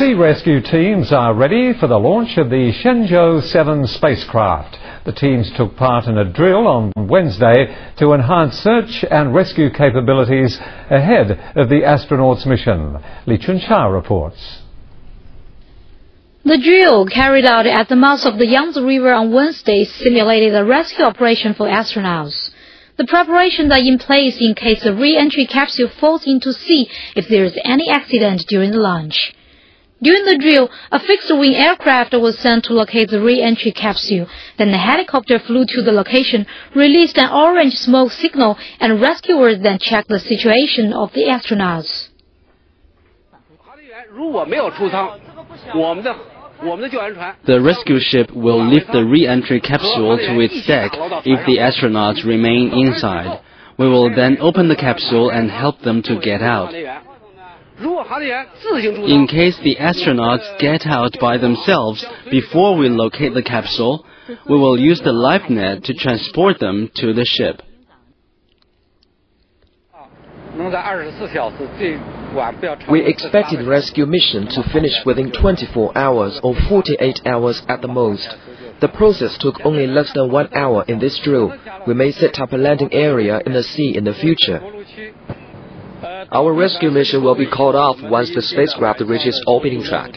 Sea rescue teams are ready for the launch of the Shenzhou 7 spacecraft. The teams took part in a drill on Wednesday to enhance search and rescue capabilities ahead of the astronauts' mission. Li Chunxia reports. The drill carried out at the mouth of the Yangtze River on Wednesday simulated a rescue operation for astronauts. The preparations are in place in case the re-entry capsule falls into sea if there is any accident during the launch. During the drill, a fixed-wing aircraft was sent to locate the re-entry capsule. Then the helicopter flew to the location, released an orange smoke signal, and rescuers then checked the situation of the astronauts. The rescue ship will lift the re-entry capsule to its deck if the astronauts remain inside. We will then open the capsule and help them to get out. In case the astronauts get out by themselves before we locate the capsule, we will use the life net to transport them to the ship. We expected rescue mission to finish within 24 hours or 48 hours at the most. The process took only less than one hour in this drill. We may set up a landing area in the sea in the future. Our rescue mission will be called off once the spacecraft reaches orbiting track.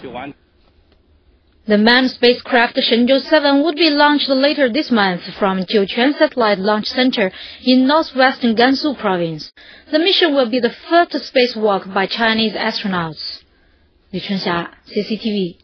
The manned spacecraft Shenzhou 7 would be launched later this month from Jiuquan Satellite Launch Center in northwestern Gansu province. The mission will be the first spacewalk by Chinese astronauts. Li Chunxia, CCTV.